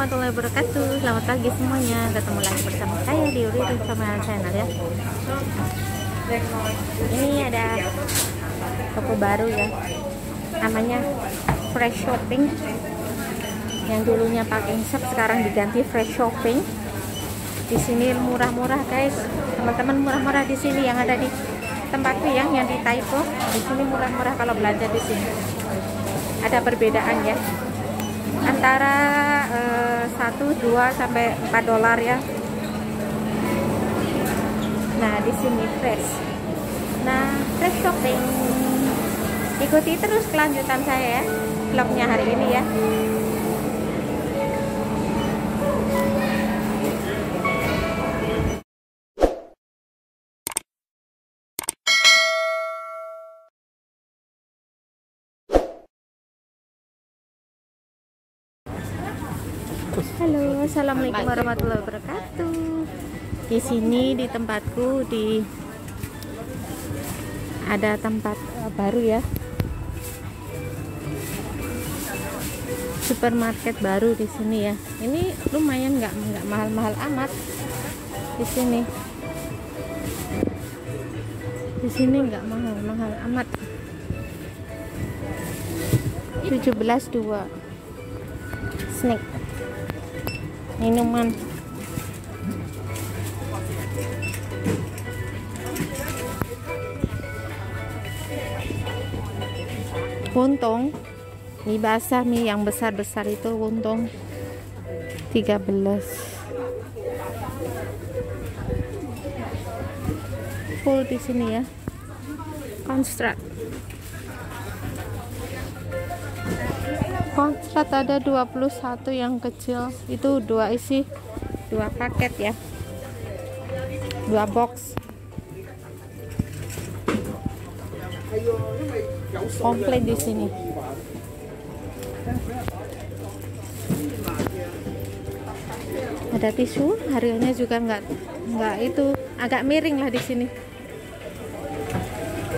warahmatullahi wabarakatuh. Selamat pagi semuanya. Ketemu lagi bersama saya di Uri Kamera Channel ya. Ini ada toko baru ya. Namanya Fresh Shopping. Yang dulunya pakai shop sekarang diganti Fresh Shopping. Di sini murah-murah guys. Teman-teman murah-murah di sini yang ada di tempatku yang yang di Taipo. Di sini murah-murah kalau belanja di sini. Ada perbedaan ya antara eh, 1 2 sampai 4 dolar ya. Nah di sini fresh. Nah fresh shopping. Ikuti terus kelanjutan saya ya vlognya hari ini ya Halo, assalamualaikum warahmatullahi wabarakatuh. Di sini di tempatku di ada tempat eh, baru ya, supermarket baru di sini ya. Ini lumayan nggak nggak mahal-mahal amat di sini. Di sini nggak mahal-mahal amat. 17.2 snack minuman. Untung mie basah mie yang besar-besar itu untung 13 full di sini ya. Construct Konstrat ada 21 yang kecil. Itu dua isi dua paket ya. Dua box. Komplit di sini. Ada tisu harganya juga nggak nggak itu agak miring lah di sini.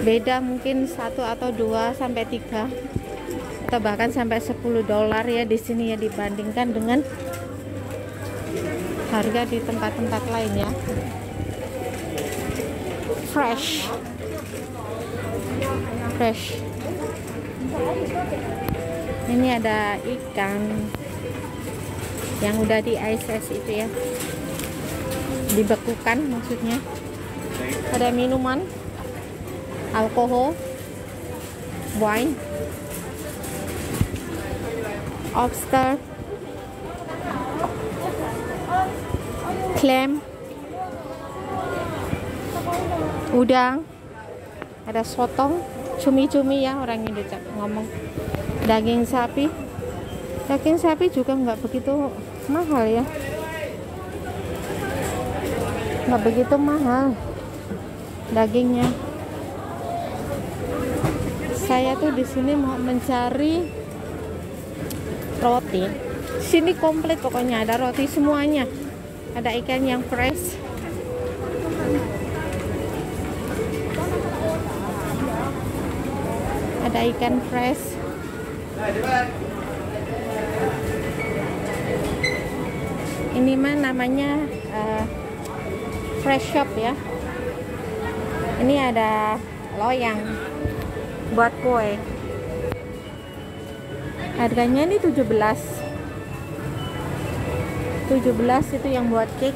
Beda mungkin satu atau dua sampai tiga atau bahkan sampai 10 dolar ya di sini ya dibandingkan dengan harga di tempat-tempat lain ya. Fresh. Fresh. Ini ada ikan yang udah di ice itu ya. Dibekukan maksudnya. Ada minuman alkohol wine lobster clam udang ada sotong cumi-cumi ya orang Indonesia ngomong. Daging sapi. Daging sapi juga nggak begitu mahal ya. Nggak begitu mahal dagingnya. Saya tuh di sini mau mencari roti. Sini komplit pokoknya ada roti semuanya. Ada ikan yang fresh. Ada ikan fresh. Ini mah namanya uh, fresh shop ya. Ini ada loyang buat kue harganya ini 17 17 itu yang buat cake.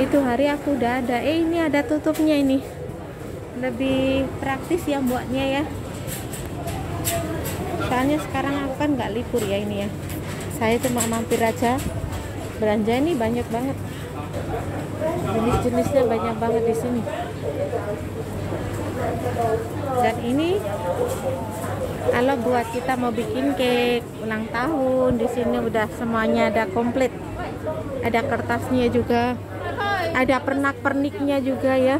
Itu hari aku udah ada. Eh ini ada tutupnya ini. Lebih praktis yang buatnya ya. Soalnya sekarang aku kan nggak libur ya ini ya. Saya cuma mampir aja. Belanja ini banyak banget. Jenis-jenisnya banyak banget di sini dan ini kalau buat kita mau bikin cake ulang tahun di sini udah semuanya ada komplit. Ada kertasnya juga ada pernak-perniknya juga ya.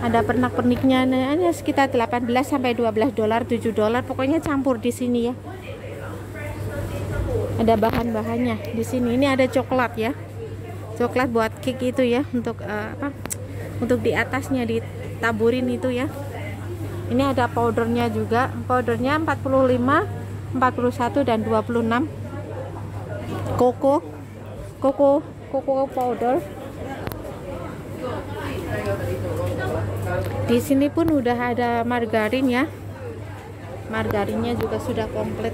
Ada pernak-perniknya nah, ini sekitar 18 sampai 12 dolar 7 dolar pokoknya campur di sini ya. Ada bahan-bahannya di sini. Ini ada coklat ya. Coklat buat cake itu ya untuk uh, apa untuk di atasnya ditaburin itu ya. Ini ada powdernya juga. Powdernya 45 41 dan 26 koko. Koko. Koko powder. Di sini pun udah ada margarin ya. Margarinnya juga sudah komplit.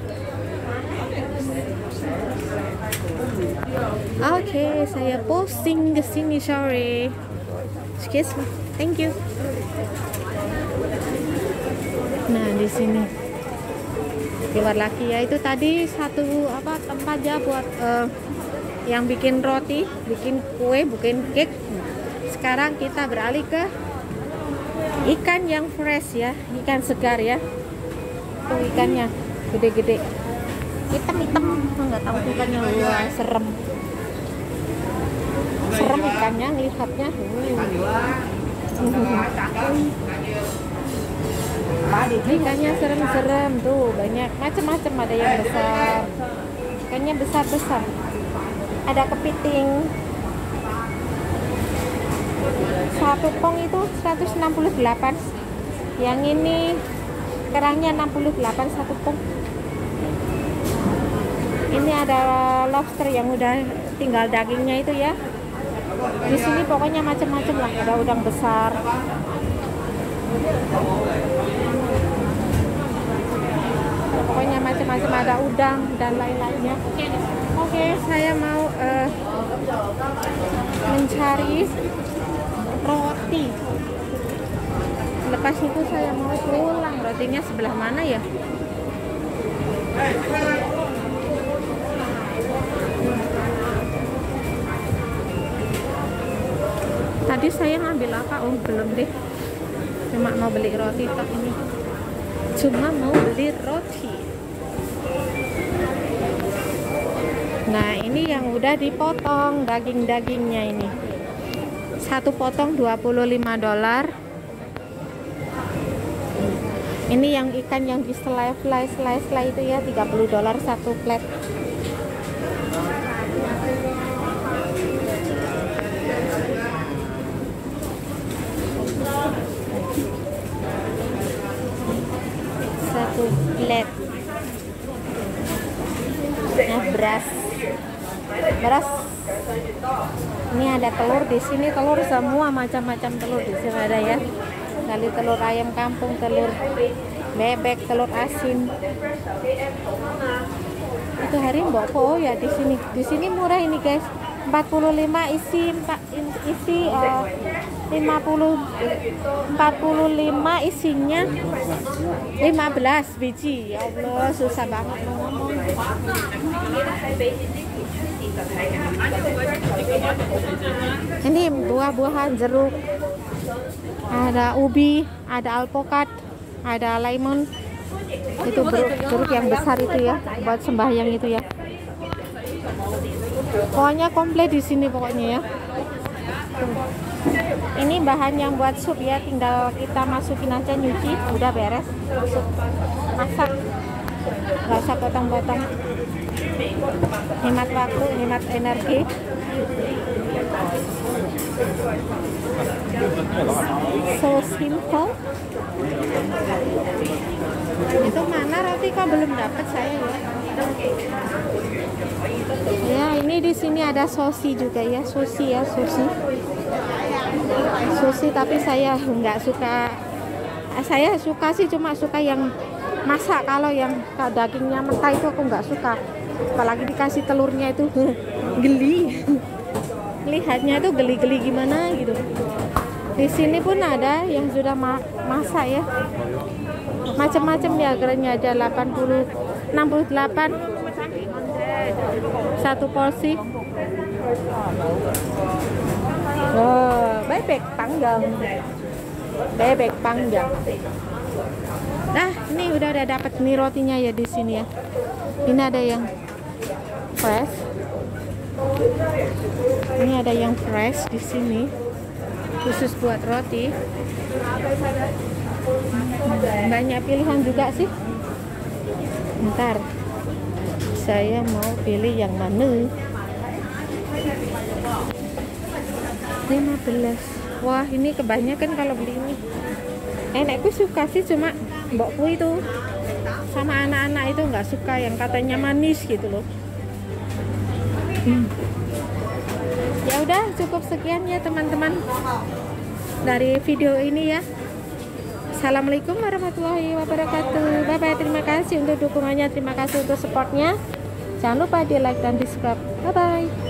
Oke okay, saya posting ke sini sorry excuse me. Thank you. Nah di sini. Keluar lagi ya. Itu tadi satu apa tempat ya buat uh, yang bikin roti bikin kue bikin cake. Sekarang kita beralih ke ikan yang fresh ya. Ikan segar ya. Tuh ikannya gede-gede. Hitam-hitam. Nggak tahu ikannya. Wah serem serem ikannya lihatnya ikannya serem-serem tuh banyak. Macam-macam ada yang besar. Ikannya besar-besar. Ada kepiting. Satu pong itu 168 yang ini kerangnya 68 satu pung ini ada lobster yang udah tinggal dagingnya itu ya di sini pokoknya macam-macam lah ada udang besar. Pokoknya macam-macam ada udang dan lain-lainnya. Oke saya mau uh, mencari roti. Lepas itu saya mau pulang rotinya sebelah mana ya tadi saya ngambil apa? Oh belum deh. Cuma mau beli roti tak ini. Cuma mau beli roti. Nah ini yang udah dipotong daging-dagingnya ini. Satu potong 25 dolar. Ini yang ikan yang di slice slice slice itu ya 30 dolar satu plate satu plate nah beras beras ini ada telur di sini telur semua macam-macam telur di sini ada ya. Kali telur ayam kampung telur bebek telur asin. Itu hari mbok oh ya di sini. Di sini murah ini guys. 45 isi isi uh, 50 45 isinya 15 biji. Ya Allah susah banget ngomong ini buah-buahan jeruk. Ada ubi ada alpokat ada lemon. Itu jeruk, jeruk yang besar itu ya buat sembahyang itu ya. Pokoknya komplit di sini pokoknya ya. Ini bahan yang buat sup ya tinggal kita masukin aja nyuci udah beres. Masuk. Masak nggak usah potong-potong. Hemat waktu hemat energi. So simple. Itu mana roti kok belum dapat saya ya? Ya ini di sini ada sosi juga ya. Sosi ya sosi. Sosi tapi saya nggak suka. Saya suka sih cuma suka yang masak kalau yang dagingnya mentah itu aku nggak suka. Apalagi dikasih telurnya itu. Geli. Lihatnya tuh geli-geli gimana gitu. Di sini pun ada yang sudah ma masak ya. Macam-macam ya gerenya ada 80 68 satu porsi. Oh, bebek panggang. Bebek panggang nah ini udah ada dapat nih rotinya ya di sini ya. Ini ada yang fresh. Ini ada yang fresh di sini khusus buat roti. Banyak pilihan juga sih. Ntar saya mau pilih yang mana? 15 wah ini kebanyakan kalau beli ini. Enakku suka sih cuma mbokku itu sama anak-anak itu nggak suka yang katanya manis gitu loh. Hmm. ya udah cukup sekian ya teman-teman dari video ini ya. Assalamualaikum warahmatullahi wabarakatuh. Bye bye terima kasih untuk dukungannya terima kasih untuk supportnya. Jangan lupa di like dan di subscribe. Bye bye